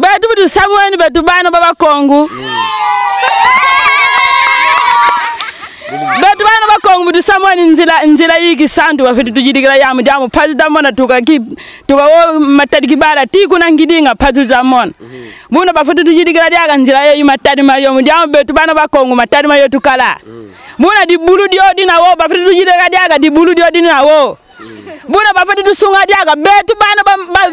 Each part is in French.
betu butusabweni betu bana babakongu betu bana bakongu butu sabweni nzila nzila yiki santu wafitu tujidikila yamu. Jamu pazi tamona tukaki tukawo matadi kibala tiku nangidinga pazi tamona. Buno bafitu tujidikila dyaka nzila yeyu matadi mayomu jamu betu bano bakongu matadi mayo tukala. Mm. Buno dibulu dyo dinawo bafitu tujidikila dyaka dibulu dyo dinawo buna bafati tusungadyaga betu bana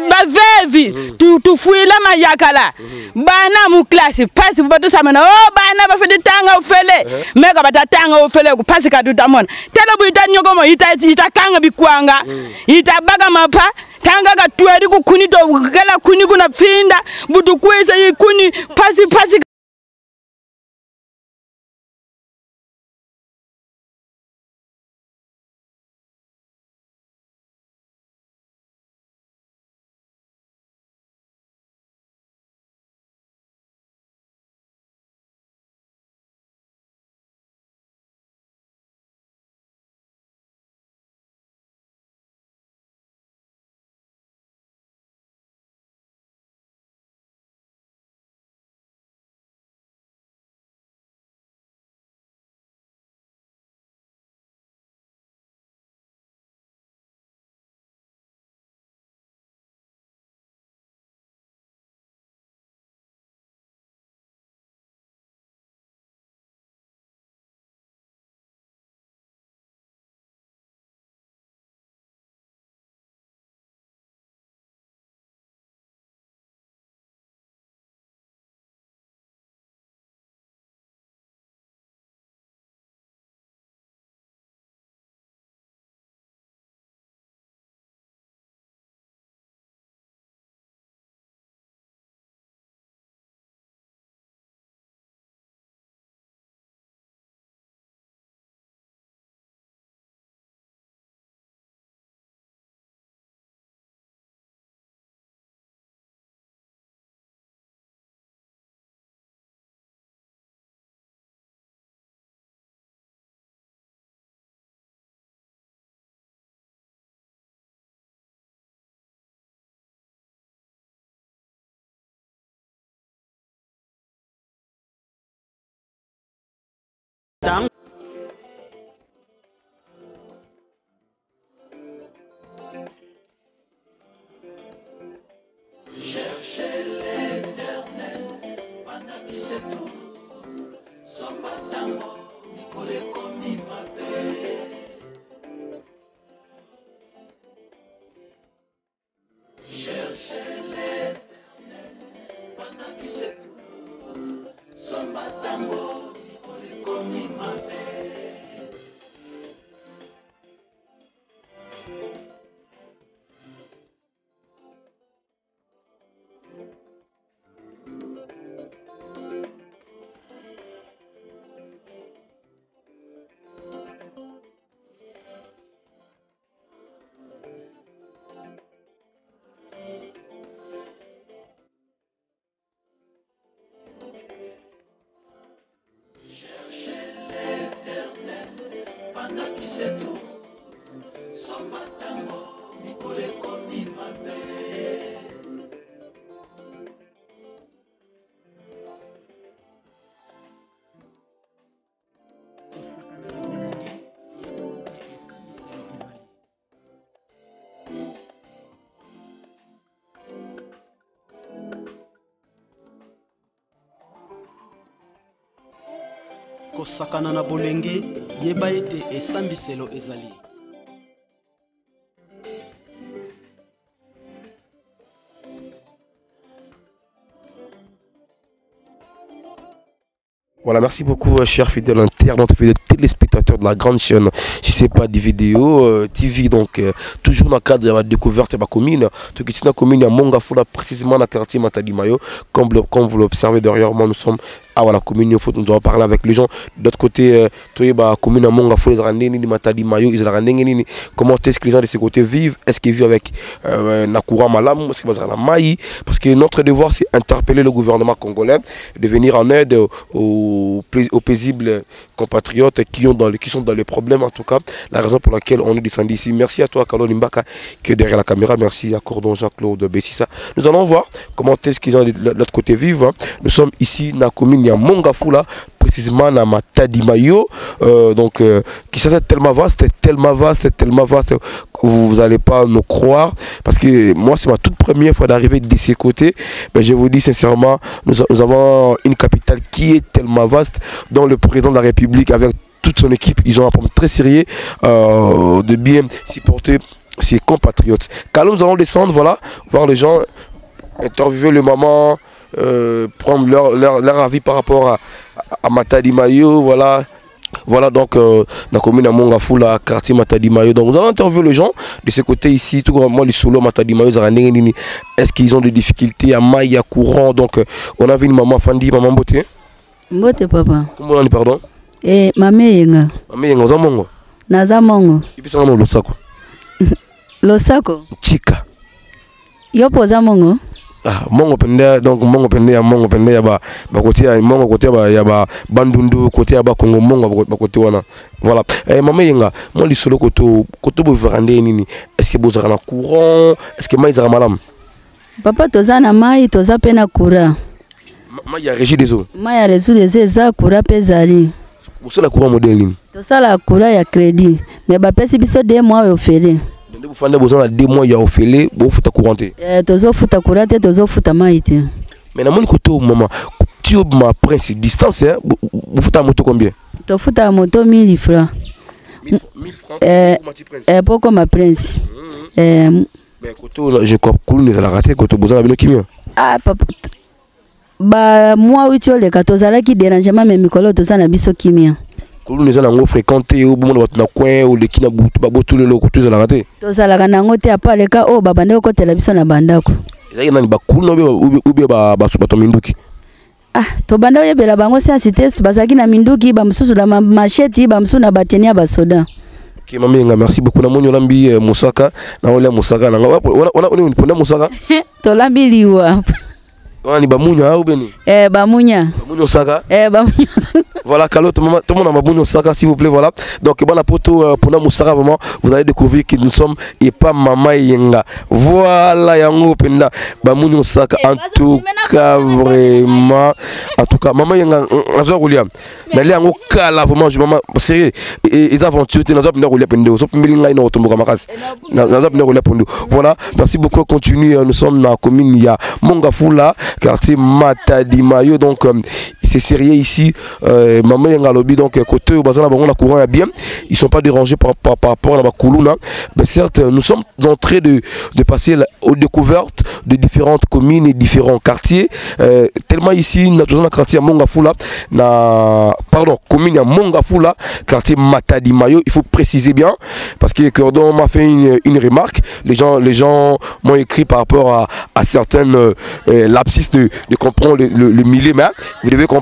bavevi ba, ba mm. tufuile mayakala. Mm. Bana muklasi pasi batusamana o oh, bana bafati tanga ufele. Eh? Meka batatanga ufele kupasi katutamona tela buita nyokomo itakanga bikwanga. Mm. Itabaga mapa. Tanga katweri kukhuni to kela khuni kunapfinda butukwisa yikhuni phasi phasi Tang Cherchez l'éternel pendant qu'il se trouve. Kosakana na bolenge yeba ete esambiselo Voilà, merci beaucoup, euh, chers fidèles internautes, fidèles téléspectateurs de la grande chaîne, si c'est pas des vidéos, euh, TV, donc euh, toujours dans le cadre de la découverte de la commune. Tout qui est la commune, a Mongafula, précisément dans le quartier Matadi Mayo. Comme, comme vous l'observez derrière moi, nous sommes awa na commune. Faut nous allons parler avec les gens. De l'autre côté toyeba commune ndenge nini matadi ndenge nini comment est-ce que les gens de ce côté vivent? Est-ce qu'ils vivent avec euh, na courant malamu est-ce bazalaka na mai parce que notre devoir c'est interpeller le gouvernement congolais de venir en aide aux, paisibles compatriotes qui, ont dans les, qui sont dans les problèmes en tout cas. La raison pour laquelle on est descendu ici. Merci à toi Carlo Limbaka qui est derrière la caméra. Merci à Cordon Jean-Claude Bessissa. Nous allons voir comment est-ce qu'ils ont de l'autre côté vivent hein. nous sommes ici dans la commune ya Mongafula précisément dans Matadi Mayo. Euh, donc euh, qui c'est tellement vaste tellement vaste tellement vaste que vous n'allez pas nous croire. Parce que moi c'est ma toute première fois d'arriver de ces côtés. Mais je vous dis sincèrement nous, nous avons une capitale qui est tellement vaste dont le président de la République avec toute son équipe ils ont un problème très sérieux euh, de bien supporter ses compatriotes. Car nous allons descendre voilà voir les gens interviewer le maman euh, prendre leur, leur, leur avis par rapport à, à Matadi Mayo, voilà. Voilà donc euh, la commune à Mongafula, quartier Matadi Mayo. Donc nous allons interviewer les gens de ce côté ici, tout comme moi, les solo Matadi Mayo. Est-ce qu'ils ont des difficultés à maille, à courant? Donc euh, on a vu une maman Fandi, maman Boté. mbote papa Comment on dit pardon? E eyenga Maman Yenga, Oza Mongo? naza mongo Et puis ça, on a Losako. losako? Chika. yo mongo? Ah, mongo pende donc mongo pende ya mongo pende ya ba ba côté ya mongo côté ya ba ya ba bandundu côté ya ba Congo mongo ba- côté wana. Voilà. Eh maman yenga moi li solo koto koto bo verande nini? Est-ce que bozara na courant? Est-ce que mai zara malam papa toza na mai toza mpe na courant. Mai ya régie des eaux. Mai ya resoudre eza eza courant mpe ezali. Bosala courant modèle nini? Tosala courant ya crédit. Me bapesi biso de mois oyo ofele nde bofanda bozala na deux mois ya ofele bofuta courant te Eh, tozofuta courant te tozofuta mai te mais namoni koto mama ti obima prince distance hein, bo- bofuta moto combien? Tofuta moto 1000 francs. 1000 francs Eh, Prince. eh, koma prince. Eh, mais koto je cool ezalaka te koto bozala bino kimia ah, papa t- ba mwa uti oleka tozalaki dérangement me mikolo toza na biso kimia koluna eza nango fréquenté obomona bato na coin oleki na butu babotolelo koto ezalaka te tozalaka nango te apa aleka oyo babandi kokotela biso na bandako ezalaki nani bakulu na ubie bato minduki ah tobandi oyebela bango siansi te bazalaki na minduki bamosusu na ma- macheti bamosusu na bateni ya basoda ok mamenga merci beaucoup namoni olambi eh, mosaka na olia mosaka nanga ponda mosaka tolambi liwa wana ni bamunya ubeni eh, bamunya bamunya osaka eh, bamunya Voilà, Kalo, tout le monde- a Osaka, s'il vous plaît, voilà. Donc, bon, la poto, euh, pour Moussaka, vraiment, vous allez découvrir que nous sommes et pas Mama Yenga. Voilà, Yango Penda, Bamouni Osaka, en tout cas, vraiment. En tout cas, Mama Yenga, Nazo Roulia. Mais là, Yango Kala, vraiment, je maman, sérieux, et les aventures, Nazo Penda Roulia Pendo, Sop Milinga, Ino Otombo Kamakas. Nazo Penda Roulia Pendo. Voilà, merci beaucoup, on continue, euh, nous sommes dans la commune, il y a Mongafula, quartier Matadi Mayo, donc, euh, c'est sérieux ici. Euh, maman yenga lobby donc euh, côté au bazar bango na courant ya bien. Ils sont pas dérangés par, rapport à la bakuluna mais certes euh, nous sommes en train de, de passer la- aux découvertes de différentes communes et différents quartiers. Tellement ici na dans le quartier ya Mongafula na pardon commune ya Mongafula quartier Matadi Mayo il faut préciser bien parce que Cordon m'a fait une, une remarque. Les gens les gens m'ont écrit par rapport à, à certaines euh, de, de comprendre le, le, le hein, vous devez comprendre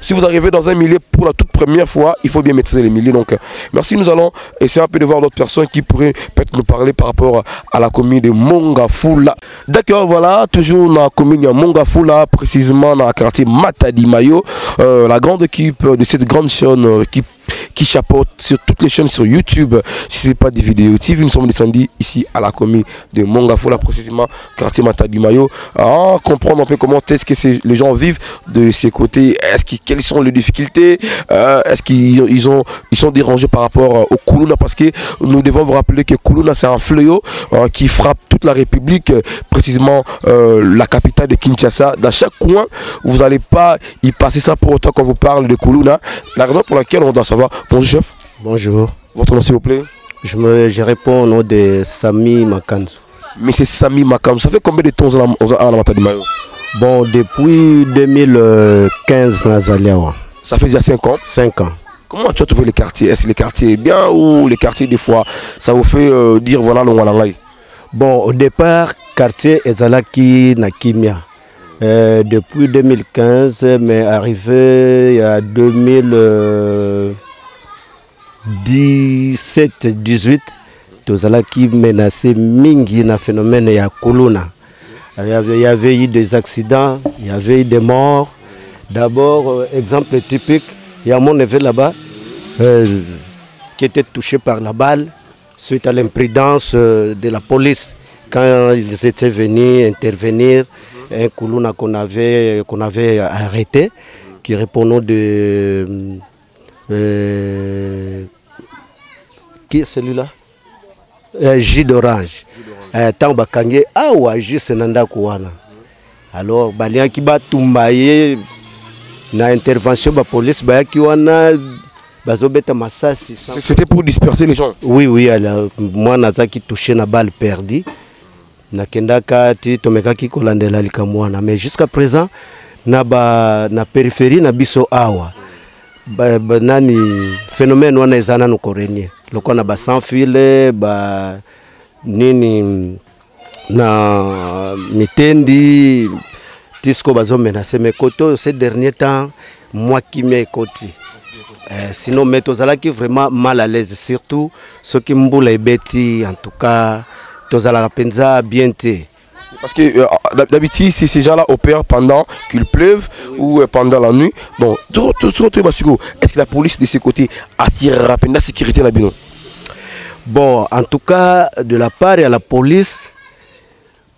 si vous arrivez dans un milieu pour la toute première fois il faut bien maîtriser les milieux. Donc euh, merci. Nous allons essayer un peu de voir d'autres personnes qui pourraient peut-être nous parler par rapport à la commune de Mongafula. D'accord voilà. Toujours dans la commune de Mongafula précisément dans le quartier Matadi Mayo. Euh, la grande équipe de cette grande chaîne euh, qui qui chapeaute sur toutes les chaînes sur YouTube. Si ce n'est pas des vidéos TV, nous sommes descendus ici à la commune de Mongafola, précisément quartier Matadi Mayo, à comprendre un peu comment est-ce que les gens vivent de ces côtés. Est-ce quelles sont les difficultés? Euh, Est-ce qu'ils ils ont, sont dérangés par rapport euh, au Kuluna Parce que nous devons vous rappeler que Kuluna, c'est un fléau euh, qui frappe toute la République, précisément la capitale de Kinshasa. Dans chaque coin, vous n'allez pas y passer ça pour autant qu'on vous parle de Kuluna. La raison pour laquelle on doit savoir. Bonjour chef, Bonjour, votre nom s'il vous plaît. je, me, je réponds au nom de Sami Makanzu. Monsieur Sami Makam, ça fait combien de temps vous êtes à la Matadi Mayo? Bon, depuis 2015, Nazaliawa, Ça fait déjà 5 ans? 5 ans. Comment tu as trouvé le quartier? Est-ce que le quartier est bien ou le quartier des fois ça vous fait euh, dire voilà le Walangai Bon, au départ, quartier Ezalaki Nakimia. euh, depuis 2015, mais arrivé à 2017-18, tozalaki menacé mingi na phénomène ya kuluna. Il y avait, il y avait eu des accidents, il y avait eu des morts. D'abord, euh, exemple typique, il y a mon neveu là-bas euh, qui était touché par la balle suite à l'imprudence euh, de la police quand ils étaient venus intervenir. Un Koulouna qu'on avait, qu'on avait arrêté, qui répondait de. Qui est celui-là? Euh, Jus d'orange. Euh, ntango bakangi awa juste na ndako wana alors baliaki batumba ye na intervention bapolice bayaki wana bazobeta masasi C'était pour disperser les gens. oui oui alors, mwana azalaki touché na balle perdu nakendaka ti tomekaki kolandela likambo wana mais jusqu'à présent na, ba, na périphérie na biso awa ba, ba, nani phénomène wana eza nanu korenie lokola na basan file ba nini na mitendi ti siko bazomenase mais kote oyo ces dernier temps mwa kimia ekoti Eh, sinon mais tozalaki vraiment mal à l'aise. Surtout soki mbula ebeti en tout cas tozalaka mpenza bien te Parce que euh, d'habitude, si ces gens-là opèrent pendant qu'il pleuve ou euh, pendant la nuit, bon, est-ce que la police de ce côté assure rapidement la sécurité Bino? Bon en tout cas de la part ya la police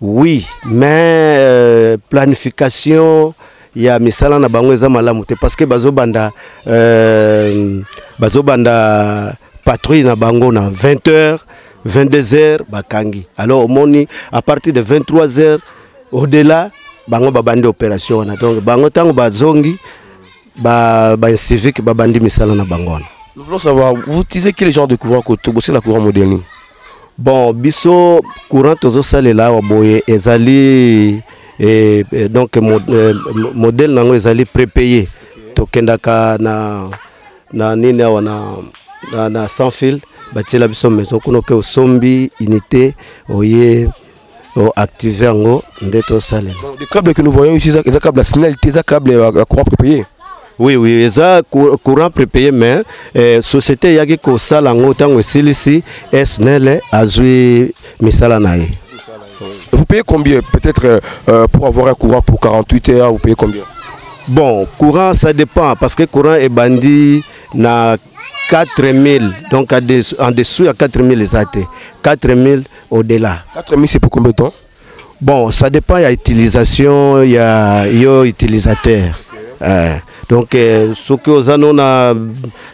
oui mais euh, planification ya misala na bango eza malamu te. Parce que bazobanda euh, bazobanda patrouille na bango na 20 heures 22 heures bakangi. Alors omoni à partir de 23 heures au-delà bango babandi opération wana. Donc bango ntango bazongi ba, ba babandi misala na bango wana. Nous voulons savoir, vous utilisez quel genre de courant Koto? C'est la courant moderne. bon biso courant tozosalela awa boye ezali eh, eh, donc mo, eh, mo- modèle nango ezali prépayé. Tokendaka na, na nini awa na, na, na sans fil batiela biso maison kuna oke osombi unité oye oactive yango nde tosalela. Câble que nous voyons ici eza câble ya sinal te eza câble euh, ya courant prépayé oui oui eza courant prépayé mais eh, société eyaki kosala yango ntango esilisi snel azwi misala na ye. Vous payez combien peut-être euh, euh, pour avoir un courant pour 48 heures vous payez combien? Bon courant ça dépend parce que courant ebandi na 4 000, donc en dessous, il y a 4 000 exactés. 4 000 au-delà. 4 000, c'est pour combien de temps? Bon, ça dépend, il y a utilisation, il y a, il y a utilisateur. Euh, donc euh, soki oza no na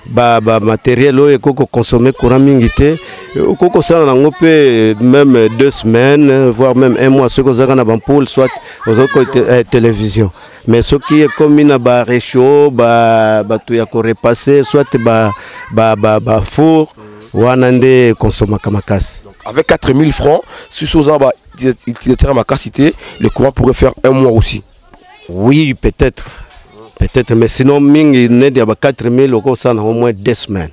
bamateriel oyo oh, ekoki kokonsome courant mingi te euh, même deux semaines voire même un mois soki ozaka na bampoule soit ozaka euh, télévision mais soki ekomi na baréchaud bato ya korepasse soit ba, ba, ba, ba four wana nde ekonsomaka makasi Avec 4000 francs, si vous avez utilisateur à ma capacité, le courant pourrait faire un mois aussi. Oui, peut-être. Peut-être, mais sinon, mingi n'est pas 4000 au ça au moins deux semaines.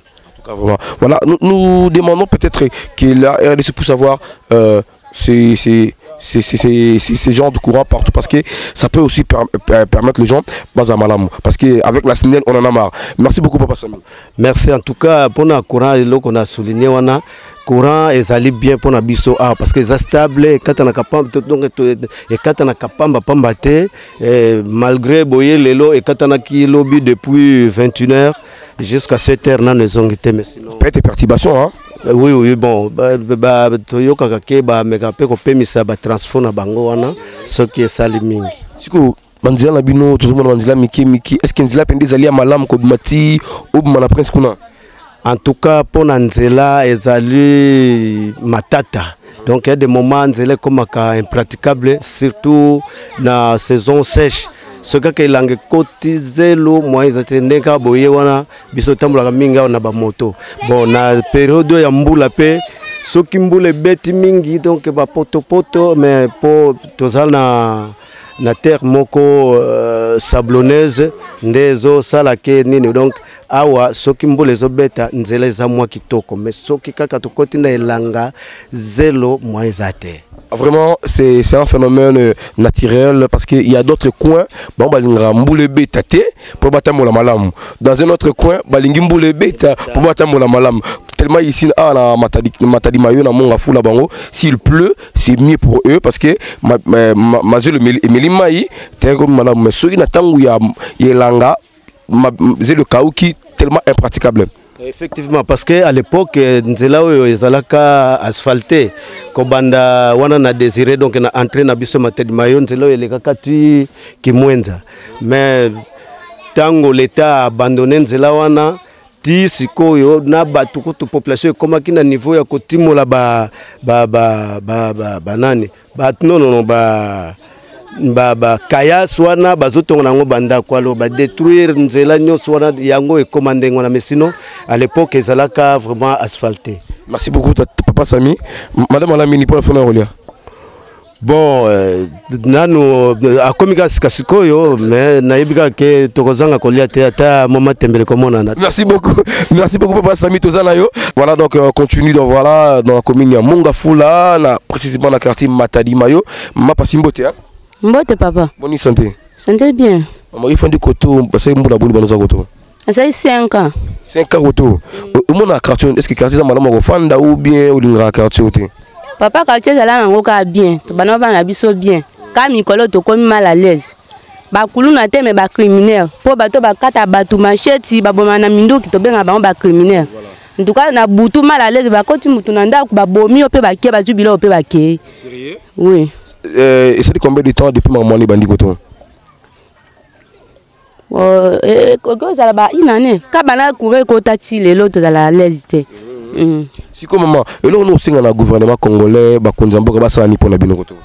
Voilà, nous, nous demandons peut-être que la RDC puisse avoir euh, ces, ces, ces, ces, ces, genres de courant partout parce que ça peut aussi per- per- permettre les gens bas à Malam. Parce qu'avec la SNEL, on en a marre. Merci beaucoup, Papa Samuel. Merci en tout cas pour le courant et qu'on a souligné wana courant ezali bien mpona biso awa parce que eza stable ekata na kapamba to- donc to- ekata na kapamba pamba te malgré boye lelo ekatanaki lobi depuis 21 heures jusqu'à 7 heures nano ezongi te mais sinon Peut-être perturbation, hein oui oui bon toyokaka ke bameka mpe kopemisa batransfo na bango wana soki esali mingi. Siko banzela na bino tozomona banzela mike mike. Est ce que nzela mpe nde ezali ya malamu kobima ti obima na prince kuna? En tout cas mpo na nzela ezali matata. Donc ya des moments nzela ekomaka impraticable surtout na saison sèche soki kaka elanga ekoti zelo mwa eza te ndenge kaka boye wana biso otambolaka mingi awa na bamoto bon na periode oyo ya mbula mpe soki mbula ebeti mingi donc bapotopoto mais mpo tozala na na terre moko euh, sablonneuse nde ezosala ke nini. Donc awa soki nzela eza mwa kitoko mais soki kaka tokoti na elanga zelo mwa eza te Vraiment, c'est un phénomène euh, naturel parce qu'il y a d'autres coins, bon, balinga mboule beta te pour batamola malam. Dans un autre coin, balingi mboule beta pour batamola malam. Tellement ici, ah, na matadi, matadi mayo, na monga fula bango, s'il pleut, c'est mieux pour eux parce que ma, ma, ma, zelo emeli mai, t'es comme malam, mais ceux qui n'attendent ya, ya le chaos qui tellement impraticable. effectivement parce que à l'époque eh, nzela oyo ezalaka asphalte kobanda wana na désiré donc na entré na biso matedi mayo nzela oyo elekaka mais ntango leta abandonne nzela wana ti sikoyo na bato kutu population niveau ya kotimola ba, ba, ba, ba, ba, ba nani? Bato nonono ba bakayas ba wana bazotonga nango bandako alo badétruire nzela nyonso wana yango ekóma ndenge wana mais sinon à l'époque ezalaka vraiment asphalté Merci beaucoup, Papa Sami. Madame Alamini, pour la fin de bon euh, nanu akomi kaka sika sikoyo me nayebi kaka ke tokozanga kolia te ata moma tembele komonana Merci beaucoup. Merci beaucoup, Papa Sami Tozanayo. Voilà, donc, on continue donc, voilà, dans la commune de Mongafula, na, précisément dans le quartier Matadi Mayo. Ma Passimbote, hein. Mbote papa. Bonne santé. sante bien. Faut du koto, parce que mbula buni banoza koto. asali 5 ans 5 ans koto. Na quartier, est-ce que quartier, ça madame, Rofanda ou bien, ou l'ingra quartier, te? papa quartier ezala nango kaka bien. Tobana bana na biso bien. Kaka mikolo tokomi mal à l'aise. Bakuluna te me bacriminaire mpo bato bakata bato macheti baboma na minduki tobenga bango bacriminaire ntuka na butu mal à l'aise. Bakoti mutu na ndako babomi yo mpe bakie bazwi biloko mpe bakei Sérieux? oui Euh, et c'est combien de temps depuis maman ni bandi koto? okoki ozala ba inane ka bana courant ekota ti lelo tozala à l'aise te Mm. sikoyo mama eloko nini osenga na gouvernement congolais bakonzi ya mboka basala ni mpona bino koto.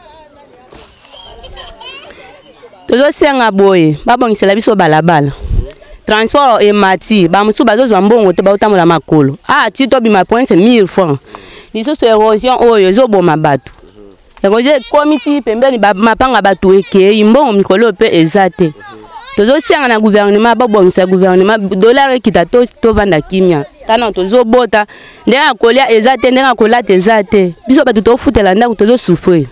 Tozosenga boye babongisela biso balabala transport emati bamosusu bazozwa mbongo te baotambola makolo. Ah ti tobima prince 1000 franc lisusu érosion oyo ezoboma bato érosion ekomi ti pembeni mapanga bato ekei mbongo mikolo oyo mpe eza te. Tozosenga na gouvernement babongisa gouvernement dollar ekita to- tovanda kimia. Tana tozobota. Ndenge ya kolia eza te ndenge ya kolata eza te. Biso bato tofutela ndako tozosouffrir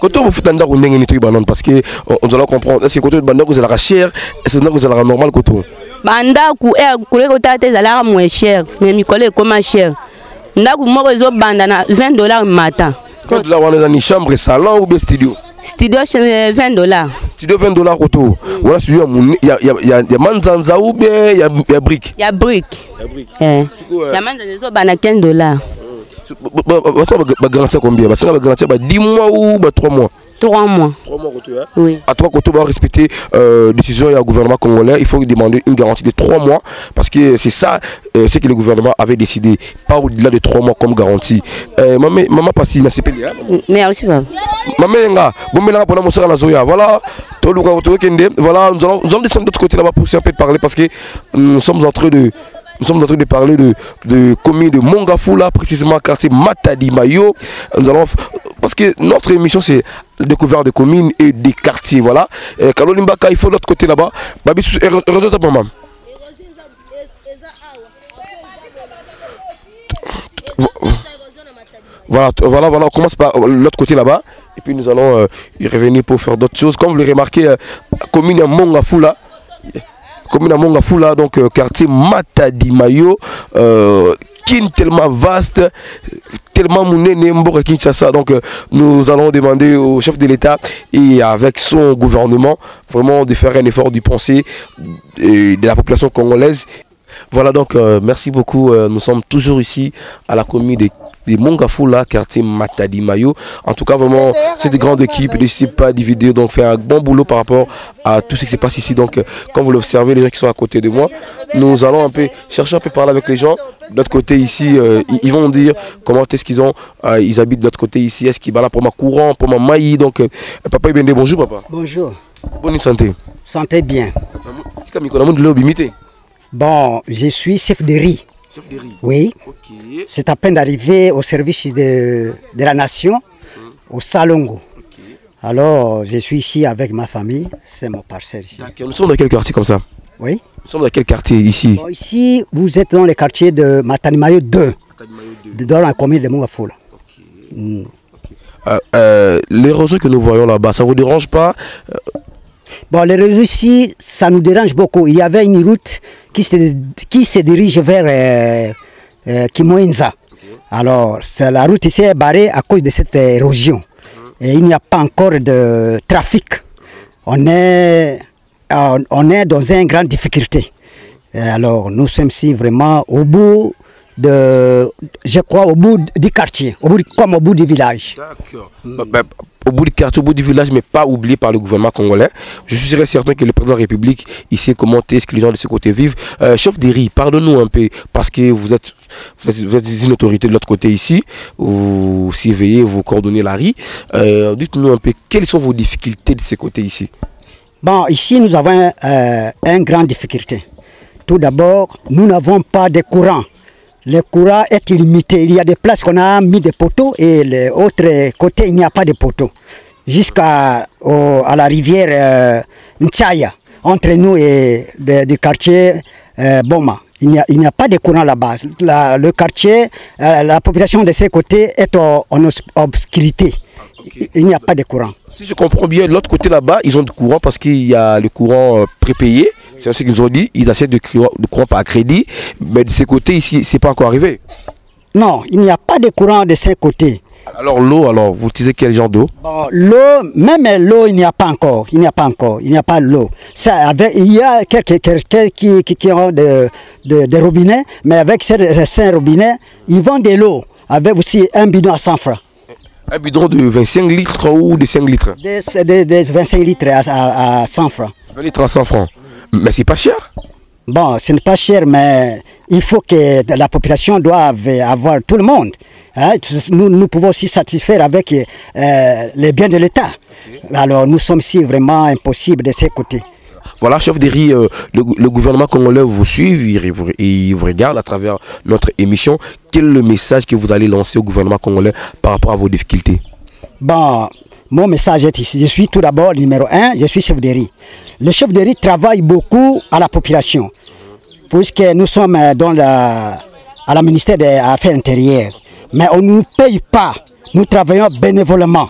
koto bofuta ndako ndenge nini toyeba nano parce que doit comprendre. Est ce que koto bandako ezalaka cher? Est ce que ndako ezalaka normal koto? Bandako e koleka otala te ezalaka moins cher. Mais mikolo ekóma cher. Ndako moko ezobanda na 20 dollar matin quand là wana eza ni chambre salon ou bien studio? Studio eh, 20 dollar studio 20 dollars koto wana studio ya mone- ya- ya- ya ya manzanza ou bien ya ya brique? Ya brick Eh. ya manzanza ezobanda 15 dollar basala bagarantir combien? Basenga bagarantir ba 10 mois ou ba 3 mois? 3 mois 3 mois koto hein? Oui à trois côtés, on va respecter euh, décision du gouvernement congolais. Il faut demander une garantie de trois mois parce que c'est ça euh, ce que le gouvernement avait décidé, pas au-delà de trois mois comme garantie. Euh, maman, maman passi na CPD. Hein? Mm, merci papa Maman nga, bon maintenant pour la monstra la zoya. Voilà, tout le monde kende. Voilà, nous allons nous allons descendre de l'autre côté là-bas pour un peu de parler parce que nous sommes en train de nous sommes en train de parler de, de commune de Mongafula, précisément quartier Matadi Mayo. Nous allons, parce que notre émission c'est découvert des communes et des quartiers. Voilà. Euh, Kalolimbaka, il faut l'autre côté là-bas. Babi, heureusement, maman. Voilà, voilà, voilà, on commence par euh, l'autre côté là-bas. Et puis nous allons euh, y revenir pour faire d'autres choses. Comme vous le remarquez, euh, commune à Mongafula. Commune à Mongafula, donc euh, quartier Matadi Mayo. Euh, qui est tellement vaste, tellement mouné Kinshasa. Donc euh, nous allons demander au chef de l'État et avec son gouvernement vraiment de faire un effort du penser euh, de la population congolaise voilà donc euh, merci beaucoup. Euh, nous sommes toujours ici à la commune de, de Mongafula, quartier Matadi Mayo. En tout cas, vraiment, c'est des grandes équipes. N'hésitez pas à diviser, donc faire un bon boulot par rapport à tout ce qui se passe ici. Donc, euh, comme vous l'observez, les gens qui sont à côté de moi, nous allons un peu chercher un peu parler avec les gens. De l'autre côté ici, euh, ils, vont dire comment est-ce qu'ils ont, euh, ils habitent de l'autre côté ici. Est-ce qu'ils là pour ma courant, pour ma maï. Donc, euh, papa Ibende, bonjour papa. Bonjour, Bonne santé. sentez bien. Bon, je suis chef de riz. Chef de riz. Oui, c'est à peine d'arriver au service de, de la nation, au Salongo. Alors, je suis ici avec ma famille, c'est mon parcelle ici. Nous sommes dans quel quartier comme ça? Oui. Nous sommes dans quel quartier ici? Bon, ici, vous êtes dans le quartier de Matanimayo 2, de- dans la commune de Mouafoula. Mm. Euh, euh, les réseaux que nous voyons là-bas, ça vous dérange pas? Bon, les réseaux ici, ça nous dérange beaucoup. Il y avait une route qui se, qui se dirige vers euh, euh, Kimoenza. Alors, la route ici est barrée à cause de cette érosion. Et il n'y a pas encore de trafic. On est, euh, on est dans une grande difficulté. Alors, nous sommes ici vraiment au bout de, je crois, au bout du quartier, au bout du- comme au bout du village. D'accord. Bah, bah, au bout du quartier, au bout du village, mais pas oublié par le gouvernement congolais. Je suis très certain que le président de la République, il sait comment est-ce que les gens de ce côté vivent. Euh, chef d'Eri, pardonne-nous un peu, parce que vous êtes, vous êtes, vous êtes une autorité de l'autre côté ici, vous surveillez, vous coordonnez la RI. Euh, Dites-nous un peu, quelles sont vos difficultés de ce côté ici? Bon, ici, nous avons euh, une grande difficulté. Tout d'abord, nous n'avons pas de courant. Le courant est illimité. Il y a des places qu'on a mis des poteaux et l'autre côté, il n'y a pas de poteaux. Jusqu'à à la rivière euh, Nchaya, entre nous et le, du quartier euh, Boma. Il n'y a, a pas de courant là-bas. Le quartier, euh, la population de ces côtés est en, en obs- obscurité. Il n'y a pas de courant. Si je comprends bien, de l'autre côté là-bas, ils ont du courant parce qu'il y a le courant euh, prépayé. C'est ce qu'ils ont dit. Ils achètent courant, du courant par crédit. Mais de ces côtés ici, c'est pas encore arrivé. Non, il n'y a pas de courant de ces côtés. Alors l'eau, alors vous utilisez quel genre d'eau? Bon, l'eau, même l'eau, il n'y a pas encore. Il n'y a pas encore. Il n'y a pas l'eau. Il y a quelques, quelques qui, qui, qui ont des de, de robinets, mais avec ces, ces robinets, ils vendent de l'eau. Avec aussi un bidon à 100 francs. Un bidon de 25 litres ou de 5 litres? Des 25 litres à, à, à 100 francs. 20 litres à 100 francs. Mais c'est pas cher Bon, ce n'est pas cher, mais il faut que la population doive avoir tout le monde. Hein, Nous, nous pouvons aussi satisfaire avec euh, les biens de l'État. Alors nous sommes ici vraiment impossibles de ces côtés. Voilà, chef de riz, euh, le, gou- le gouvernement congolais vous suit, il vous, il vous regarde à travers notre émission. Quel est le message que vous allez lancer au gouvernement congolais par rapport à vos difficultés? Bon, mon message est ici. Je suis tout d'abord numéro un, je suis chef de riz. Le chef de riz travaille beaucoup à la population, puisque nous sommes euh, dans la, à la ministère des Affaires intérieures. Mais on ne nous paye pas. Nous travaillons bénévolement.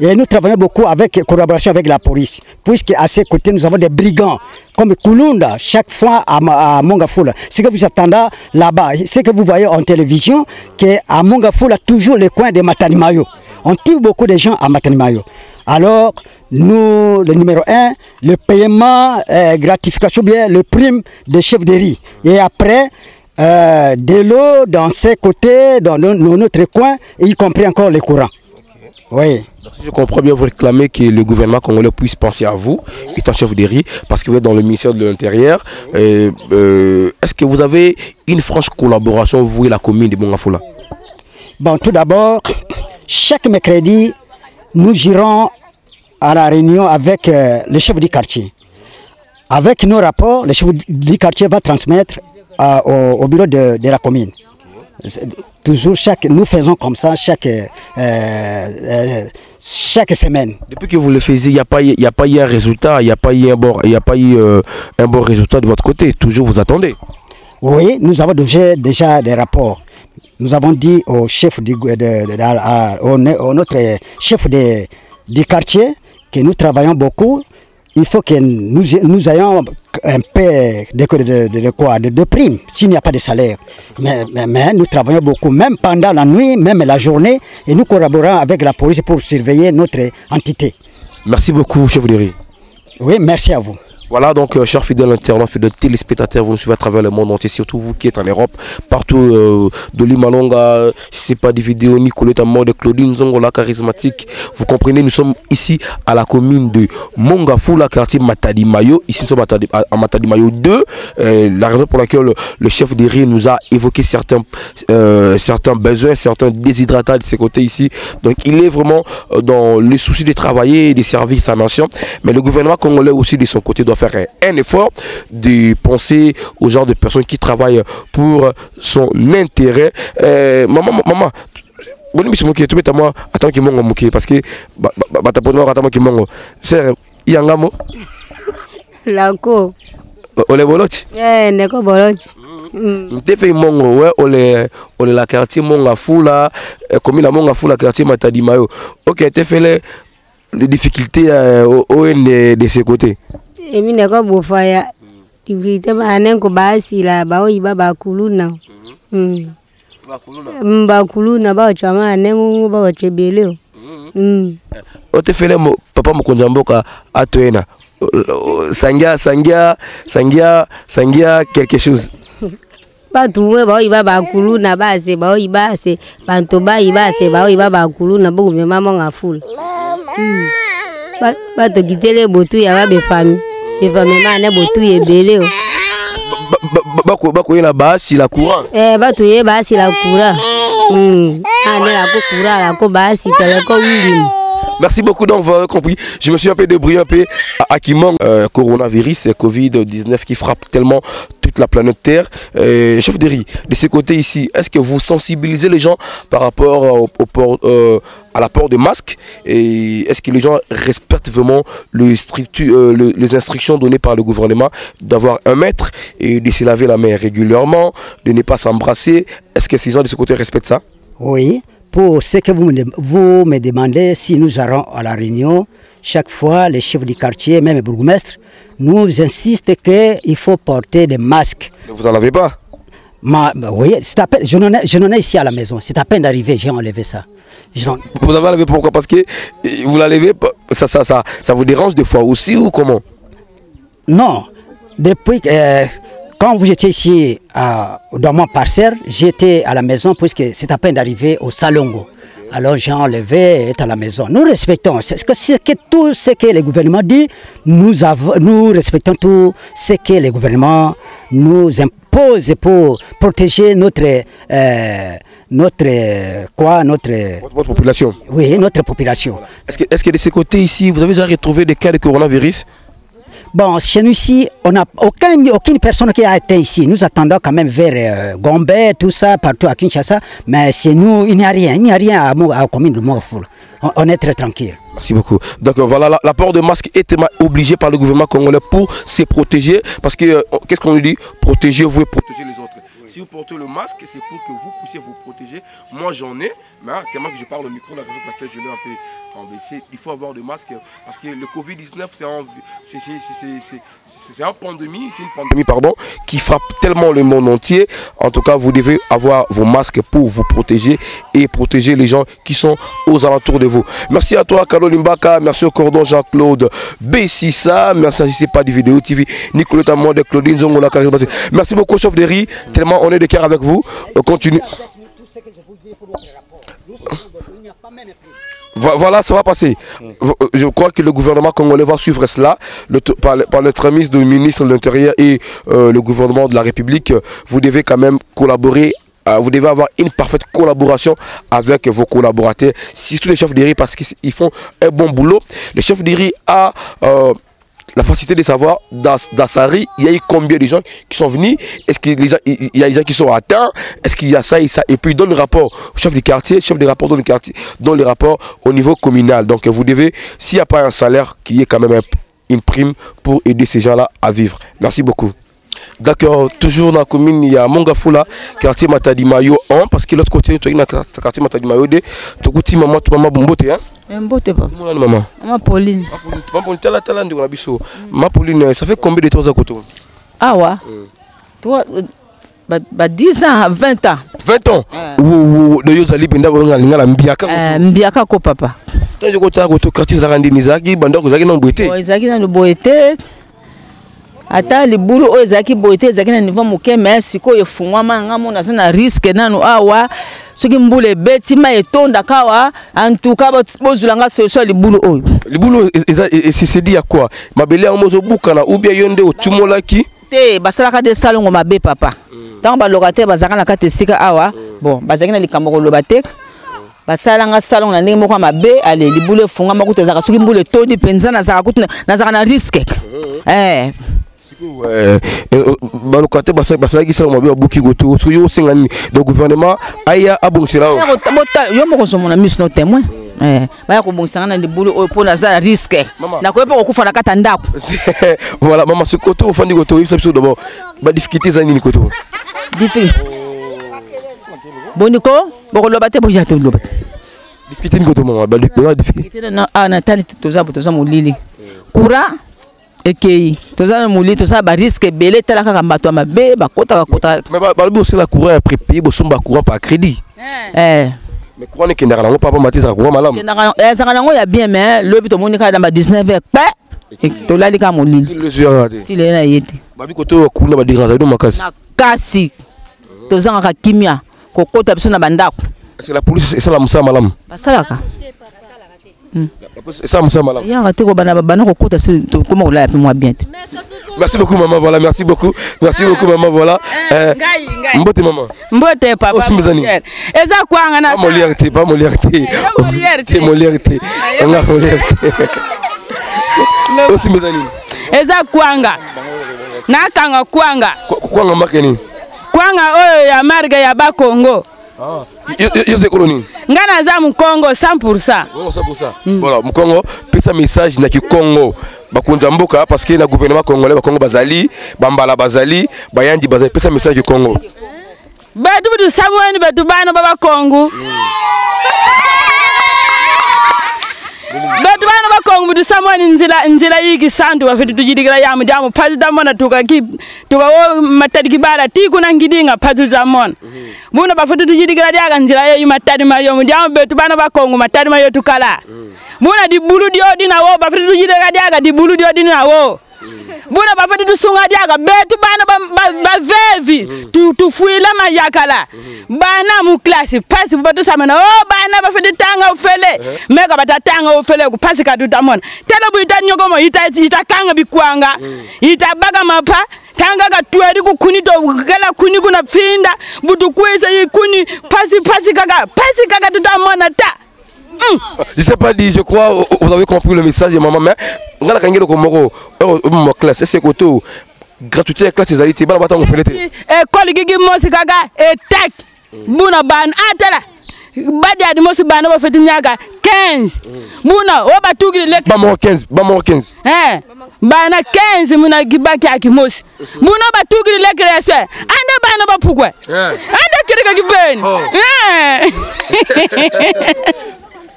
Et nous travaillons beaucoup avec collaboration avec la police, puisque à ses côtés nous avons des brigands comme Kulunda, chaque fois à, à Mongafula. Ce que vous attendez là-bas, ce que vous voyez en télévision, qu'à Mongafula, toujours les coins de Matanimayo. On tue beaucoup de gens à Matanimayo. Alors, nous, le numéro un, le paiement, euh, gratification, bien le prime de chef de riz. Et après, euh, de l'eau dans ces côtés, dans, no- dans notre coin, y compris encore le courant. Oui. Donc, si je comprends bien, vous réclamez que le gouvernement congolais puisse penser à vous, étant chef de riz, parce que vous êtes dans le ministère de l'Intérieur. Euh, Est-ce que vous avez une franche collaboration, vous et la commune de Bongafoula Bon, tout d'abord, chaque mercredi, nous irons à la réunion avec euh, le chef du quartier. Avec nos rapports, le chef du quartier va transmettre euh, au, au bureau de, de la commune. Toujours, chaque, nous faisons comme ça chaque, euh, euh, chaque semaine. Depuis que vous le faisiez, il n'y a, pas y a pas eu un résultat, il n'y a pas eu, un bon, y a pas eu euh, un bon résultat de votre côté. Toujours vous attendez. Oui, nous avons déjà, déjà des rapports. Nous avons dit au chef du, de, de- de- à- au, au notre chef de- du quartier que nous travaillons beaucoup. Il faut que nous, nous ayons un peu de, de, quoi primes s'il n'y a pas de salaire. Mais, mais, mais nous travaillons beaucoup, même pendant la nuit, même la journée, et nous collaborons avec la police pour surveiller notre entité. Merci beaucoup, chef de riz. Oui, merci à vous. Voilà donc, euh, chers fidèles internautes, fidèles téléspectateurs, vous nous suivez à travers le monde entier, surtout vous qui êtes en Europe, partout euh, de Limalonga, je sais pas, des vidéos, Nicoletta Mode, Claudine Zongola, charismatique. Vous comprenez, nous sommes ici à la commune de Mongafula, quartier Matadi Mayo. Ici, nous sommes à Matadi- à Matadi Mayo 2. Euh, la raison pour laquelle le, chef des riz nous a évoqué certains, besoins, certains déshydratats de ses côtés ici. Donc, il est vraiment dans le souci de travailler et de servir sa nation. Mais le gouvernement congolais aussi, de son côté, doit faire un, un effort de penser aux genre de personnes qui travaillent pour son intérêt. Euh, maman, maman, boni biso moke tobeta mwa mongo bakata moki mongo sere yangamo lako ole boloti eh ndeko bolochi nte fe mongo we ole ole la quartier monga fula eh, commune ya monga fula quartier matadi mayo. Ok nte fele les difficultés euh, au- au de, de ce côté emi ndeko bofaya divrite bane ko basila baoyiba bakuluna Mm. Mm, bakuluna baocwa mane mungu baocwa ebele Mm. o te fele mo, papa mokonzi ya mboka atoyena sangia sangia sangia sangia quelque chose batu we baoyiba bakuluna base baoyiba se bantu bayiba se baoyiba bakuluna bokumema monga fula Mm. Ba- batokitele botu ya babefami befami mane botu ebele o bakoyela baasi la courant. Eh, batu ye basi la kura Mm. ane lako kura lako basi teleko wilimu Merci beaucoup, donc vous avez compris. Je me suis un peu débrouillé un peu à, qui manque. Euh, coronavirus, Covid-19 qui frappe tellement toute la planète Terre. Euh, chef de riz, de ce côté ici, est-ce que vous sensibilisez les gens par rapport euh, à la port de masque? Et est-ce que les gens respectent vraiment euh, le- les instructions données par le gouvernement d'avoir un mètre et de se laver la main régulièrement, de ne pas s'embrasser? Est-ce que ces gens de ce côté respectent ça? Oui, pour ce que vous me, dem- vous me demandez, si nous allons à la réunion, chaque fois, les chefs du quartier, même les bourgmestres, nous insistent qu'il faut porter des masques. Vous n'en avez pas? Ma, bah oui, c'est à peine, je n'en ai, ai ici à la maison. C'est à peine d'arriver, j'ai enlevé ça. N'en- Vous avez enlevé pourquoi? Parce que euh, vous la levez, pas- ça, ça, ça, ça vous dérange des fois aussi ou comment? Non, depuis que, euh, quand vous étiez ici à- dans mon parcelle, j'étais à la maison puisque c'est à peine d'arriver au Salongo. Alors j'ai enlevé et est à la maison. Nous respectons. Ce que, tout ce que le gouvernement dit, nous, avons, nous respectons tout ce que le gouvernement nous impose pour protéger notre, euh, notre quoi, notre, votre, votre population oui, notre population. Est-ce que, est que de ce côté ici, vous avez déjà retrouvé des cas de coronavirus? Bon, chez nous ici, on n'a aucun, aucune personne qui a atteint ici. Nous attendons quand même vers euh, Gombe, tout ça, partout à Kinshasa. Mais chez nous, il n'y a rien. Il n'y a rien à, la commune de Morfoul. On, est très tranquille. Merci beaucoup. Donc euh, voilà, la- l'apport de masque est ma- obligé par le gouvernement congolais pour se protéger. Parce que, euh, qu'est-ce qu'on nous dit? Protégez-vous et protégez les autres. Si vous portez le masque, c'est pour que vous puissiez vous protéger. Moi, j'en ai, mais hein, tellement que je parle au micro, la raison pour laquelle je l'ai un peu il faut avoir le masque. Parce que le Covid-19, c'est un- une pandémie, c'est une pandémie pardon, qui frappe tellement le monde entier. En tout cas, vous devez avoir vos masques pour vous protéger et protéger les gens qui sont aux alentours de vous. Merci à toi, Carlo Limbaka. Merci au cordon Jean-Claude Bessissa. Merci à JC pas du vidéo TV. Nicolas Tamon de Claudine Zongola. Merci beaucoup, chef de riz. Tellement on est de cœur avec vous. On continue. Vo- Voilà, ça va passer. Vo- euh, Je crois que le gouvernement congolais va suivre cela le par, l'entremise du ministre de l'Intérieur et euh, le gouvernement de la République. Vous devez quand même collaborer. euh, vous devez avoir une parfaite collaboration avec vos collaborateurs, surtout les chefs de riz, parce qu'ils font un bon boulot. Le chef de riz a euh, la facilité de savoir dans, dans sa riz, il y a eu combien de gens qui sont venus, est-ce qu'il y, a- des gens qui sont atteints, est-ce qu'il y a ça et ça, et puis il donne le rapport au chef du quartier, chef de rapport donne le quartier, donne le rapport au niveau communal. Donc vous devez, s'il n'y a pas un salaire, qu'il y ait quand même un- une prime pour aider ces gens-là à vivre. Merci beaucoup. D'accord, toujours dans la commune, il y a Mongafula, quartier Matadi Mayo 1, parce que l'autre côté, tu as le quartier Matadi Mayo 2, tu as maman, tu maman Bombote, hein? Monde, maman. Maman Pauline. Maman Pauline, ça fait combien de temps à côté awa Toi, euh, ba ba 10 ans 20 ans. 20 ans? Ou de yozali benda mbiaka. Eh, mbiaka papa. Quartier zalaka ndini zaki banda kozaki na mbwete. Bon, ezalaki nano boye te ata libulu oyo ezalaki boye te ezalaki na niveau moke me sikoyo efungwama nga mona na riske nano awa soki mbula ebeti mai etondaka awa antuka bozwilanga solution ya libulu oyo Libulu esesedi ya quoi Mabele yango ozobukana ou bien yo nde otumolaki te basalaka de salongo mabe papa ntango baloka te bazalaka na kati esika awa bon bazalaki na likambo koloba te basalanga salongo na ndenge moko ya mabe ale libulu efungwama kutu ezalaka soki mbula etondi mpenza nazalaka kutu na- nazalaka na riske eh. Baluka te basa- basalaki salongo mabe babuki koto soki yo osenga nini donc gouvernement aya abongisela yo moko ozomona miso no témoin. Eh, baya kobongisanga na libulu oyo mpo naza na riske nakoki mpe kokufa na kati ya ndako. Voilà mama soki koto ofandi koto oyebisa biso d'abord. Badifficulté eza nini koto? Difi boni ko bokoloba te boya toloba te. Dikitini koto mama? Bana difi awa na tali toza toza molili. Courant ekei. Toza na molili toza na bariske ebele tala kaka bato ya mabe bakotaka kotaka mais balobi osala courant ya prépayé bosomba courant par crédit. Eh. Mais courant ekendaka nango papa mati ezaka courant malamu. Kendaka ezalaka nango ya bien mais lobi tomoni kaka na ba 19 heure pe tolali kaka molili. lesuara te tileye na ye te. Babi koto kuna baderange ino makasi. Kasi tozangaka kimia kokota biso na bandako est-ce que la police esala mosala malamu? Basalaka merci beaucoup maman voilà merci beaucoup. Merci beaucoup maman voilà. Ngai ngai. mbote maman. Mbote papa Osimizani. Molière. eza kwanga na pas te osimbiza nini eza kwanga. Nakanga kwanga. Kwa- kwanga make nini? Kwanga oyo ya marge ya bakongo Yo- yo- yo zekolo nini nga naza mukongo 100 Bongo, ça pour ça. voilà mokongo pesa message na kikongo. Bakonzi ya mboka parce que na gouvernement congolais bakongo bazali bambala bazali bayandi bazali pesa message kikongo. Betu butu samueni betu bana ba bakongu mudu samwani nzila nzila yiki sandu wa tujidikira yamu jamu pazu damona tukaki tukawo matadi kibara tiku na ngidinga pazu damona mm -hmm. buna bafutu tujidikira jaga nzila yo matadi mayo mujamu betu bana bakongo matadi mayo tukala mm. buna dibulu dio wo bafutu tujidikira jaga dibulu dio wo buna bafati tusungadyaga betu bana bavevi ba, ba tufuile mm. tu mayakala. Mm. Bana muklasi phasi batusamana o oh, bana bafati tanga ufele. Eh? Meka batatanga ufele kuphasi katutamona tele buita nyokomo itakanga bikwanga. Mm. Itabaka mapha tanga katweri kukhuni tokela khuni kunapfinda butukwisa yikhuni phasi phasi kaka phasi kaka tutamona ta. Je sais pas je crois euh, vous avez compris le message de maman mais ngala kangelo ko moko mo classe c'est koto gratuité classe ezali te bana batango fele te ekole gigi mosi kaka etek buna bana atala badi adi mosi bana bafeti nyaka 15 buna o batugili lek ba moko 15 ba moko 15 eh bana 15 muna gibaki aki mosi buna batugili lekrese ande bana kirika gibeni eh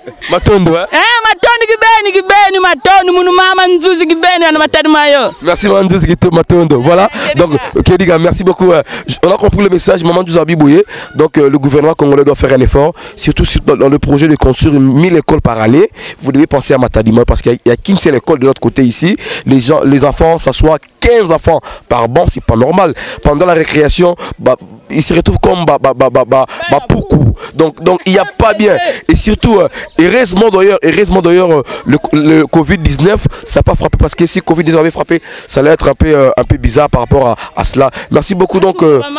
matondo hein eh matoni gibeni gibeni matoni munu mama nzuzi gibeni ana matadi mayo Merci Guito Matondo. Voilà. Donc, Kediga, merci beaucoup. J- On a compris le message, Maman Abibouye. Donc, euh, le gouvernement congolais doit faire un effort, surtout sur- dans, le projet de construire 1000 écoles par année. Vous devez penser à Matadima parce qu'il n'y a, qu'une seule école de l'autre côté ici. Les, gens, les enfants s'assoient 15 enfants par banc, c'est pas normal. Pendant la récréation, bah, ils se retrouvent comme bah, bah, bah, bah, bah, bah, beaucoup. Donc, donc il n'y a pas bien. Et surtout, euh, heureusement d'ailleurs, d'ailleurs, euh, le, le Covid-19, ça n'a pas frappé parce que si Covid-19 avait frappé, ça allait être un peu, euh, un peu bizarre par rapport à, cela. Merci beaucoup. Donc, na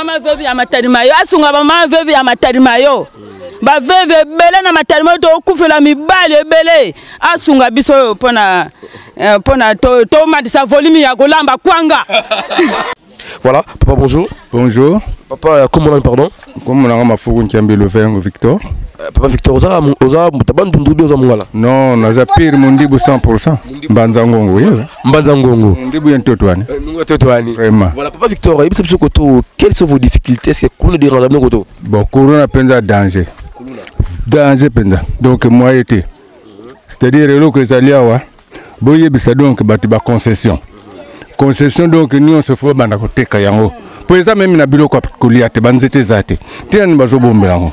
biso voilà. Papa, bonjour. Bonjour. Papa, euh, comment on pardon? Comme on a ma fourgon Kiambi le Victor. Euh, Papa Victor, oza oza mutabandi ndundu oza mungala. Non, naza pire mundibu 100%. Mbanza ngongo, yeah. Mbanza ngongo. Mundibu yentotwani. Totwani. Vraiment. Voilà, Papa Victor, yebisa biso koto, quelles sont vos difficultés? Est-ce que kuna dérange koto? Bon, corona penza danger. Danger penza. Donc moi été. C'est-à-dire eloko ezali awa boyebisa donc bato ba concession. Concession donc nyonso fo banda koteka yango. Po eza meme na biloko ya kolia te banzete eza te. Tina ni bazobombela yango.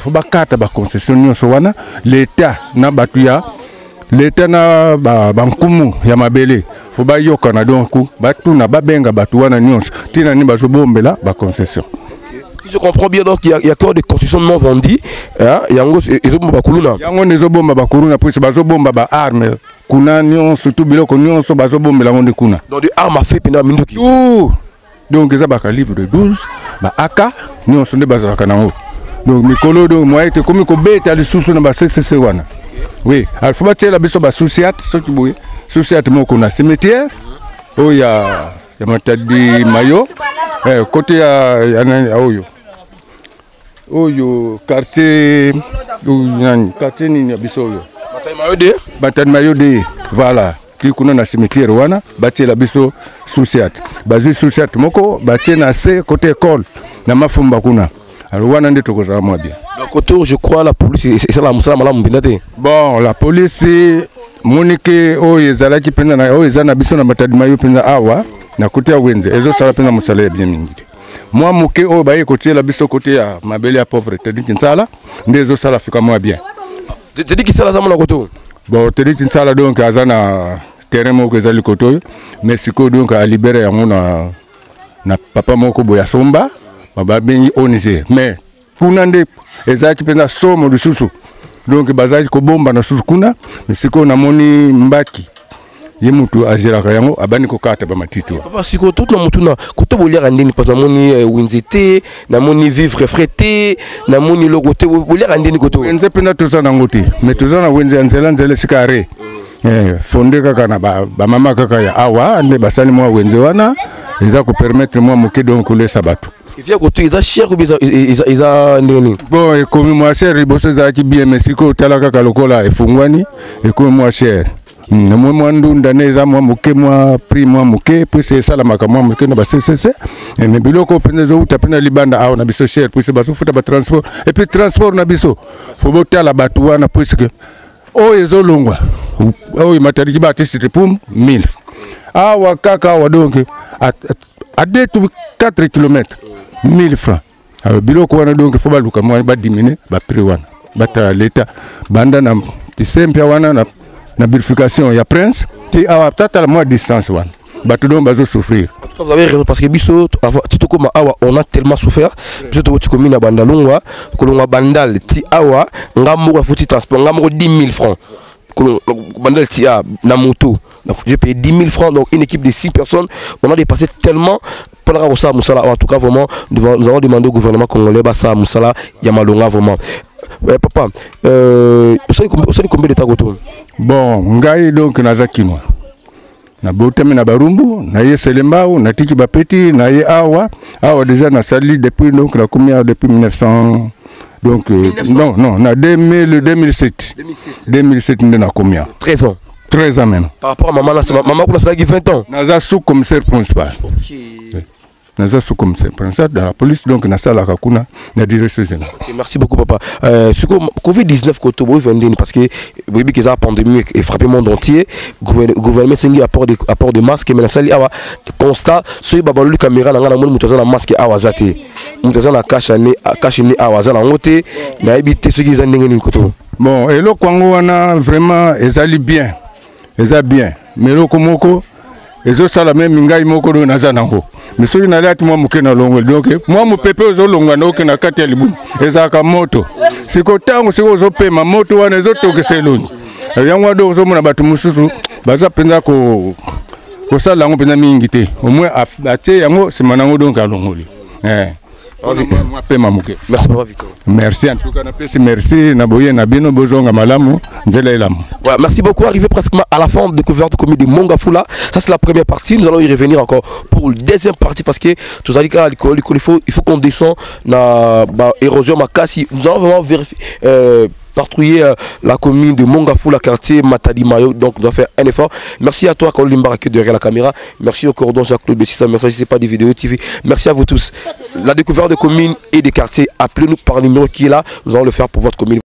Fo bakata ba concession nyonso wana l'État na bato ya leta na ba- bankumu ya mabele fo bayokana donc batuna babenga bato wana nyonso ntina nini bazobombela baconcession Si je comprends bien, donc il y, a- il y a encore des constructions non vendues. Hein? Yango, ezobomba bakuluna. yango ezobomba bakuruna puise bazobomba baarme kuna nyonso tu biloko nyonso bazobombela yango nde kuna Dans des armes à feu pendant minduki. donc eza bakalibre de 12 baaka nyonso nde bazalaka nango donc mikolo donc mwa ete komi kobeta lisusu na baccc wana oui fo batiela biso basusiate soki boye susiate moko na cimetière oyo ya ya matadi mayo. Eh, kote ya, ya, nani- huyo oyo quartier nani quartier nini ya biso Matadi mayo de voilà ti kuna na cimetière wana batiela biso susiat bazwi susiat moko batie na se kote école na mafumba kuna. Alors wana nde tokozala mwa bien donc je crois la police esala mosala malamu mpenza te bon la polisi monike oyo ezalaki mpenza oyo eza na biso na matadi mayo mpenza awa na kote ya wenze ezosala mpenza mosala ya bien mingi te mwa moke oyo baye kotiela biso kote ya mabele ya pauvre. Tedi tinsala nde ezosala fika mwa bien. Tedi kisala aza mona kote oyo? Bon tedi tinsala donc aza na terrain moko ezali kote oyo. Mais sikoyo donc alibere yango na, na papa moko boye asomba babengi onise. Mais kuna nde ezalaki mpenza somo lisusu. Donc bazalaki kobomba na susu kuna. Mais sikoyo namoni mbaki ye mutu aziraka yango abandi kokata bamatiti wa. Papa sikoyo tuti na motu na kote boliaka ndeni parce namoni eh, wenze te namoni vivre frais te namoni eloko te boliaka ndeni kote oyo wenze mpenza toza nango te toza na wenze ya nzela nzela esika eh, fonde kaka na bamama kaka ya awa nde basali mwa wenze wana eza kopermettre mwa moke donc kolesa bato. Ndenge nini? Bon ekomi mwa cher liboso ezalaki bien mais sikoyo otala kaka lokola efungwani ekomi mwa mwa mwa ndunda nde eza mwa moke mwa prix mwa moke puise esalamaka mwa moke na ba ccc Eh, mais biloko mpenza ezowuta mpe na libanda awa na biso cher puise bazofuta batransport et puis transport na biso fo botala bato wana puiseke oyo ezolongwa oyo matariki baartiste pum 1000 awa kaka awa donc a deux to 4 km 1000 francs. Alors biloko wana donc fo baluka mwa badimine baprix wana batala leta. Banda na tisempia wana na, na burification ya prince ti awa tatala mwa distance wana bato donc bazosouffrir Vous avez raison parce que biso avant ti tokóma awa on a tellement souffert. Biso tokoti komi na bandalongwa kolongwa bandal ti awa nga moko afuti transport nga moko 10 000 francs. Bandal ti a na moto. J'ai payé 10 000 francs donc une équipe de 6 personnes. On a dépassé tellement kaka kosala mosala awa en tout cas vraiment nous avons demandé au gouvernement congolais basala mosala ya malonga vraiment Eh, papa. Euh, osali combien de temps koto bon ngai donc naza kinwa nabotami na barumbu naye selembao natiki bapeti naye awa. Awa déjà nasali depuis donc nakomi awa depuis 1900 donc euh, non non na 2000 2007 2007 nde nakomi awa 13 ans. 13 ans maintenant par rapport à maman là, maman kuna asalaki 20 ans naza sous commissaire principal naza sous commissaire principal dans la police donc nasalaka kuna na direction générale Ok, merci beaucoup papa. Euh, siko covid-19 koto boyebi ndeni parce que boyebi ke eza pandémie efrappé monde entier Gouverne- gouvernement esengi apport de, masque mais nasali awa constat soki babaloli caméra na ngai namoni moto aza na masque awa aza te. Moto aza na kashe ne awa aza nango te. Nayebi te soki eza ndenge nini koto. Bon eloko yango wana vraiment ezali bien eza bien. Mais eloko moko ezosala meme ngai moko oyo naza nango. Mais soki naliaki mwa moke na longwe donc mwa mopepe ozolongwa na oke na kati ya libumu ezalaka moto. Siko ntango siko ozopema moto wana ezotokisa elongi. Yango wana donc ozomona bato mosusu baza mpenza ko kosala yango mpenza mingi te. Omoi atie yango nsima nango donc alongoli. Eh. Merci papa victor merci en tout cas napesi merci na boye na bino bozonga malamu nzela elamu Voilà, merci beaucoup. Arrivé pratiquement à la fin de découverte de comédie de Mongafula. Ça, c'est la première partie. Nous allons y revenir encore pour la deuxième partie parce que tout ça, il faut, il faut qu'on descend dans bah, érosion Makasi. Nous allons vraiment vérifier. Euh, patrouiller euh, la commune de Mongafula, quartier Matadi Mayo. Donc, on doit faire un effort. Merci à toi, Carole Limbarake, derrière la caméra. Merci au cordon Jacques-Claude Bessissa. Merci, si ce n'est pas des vidéos TV. Merci à vous tous. La découverte de communes et des quartiers, appelez-nous par le numéro qui est là. Nous allons le faire pour votre commune.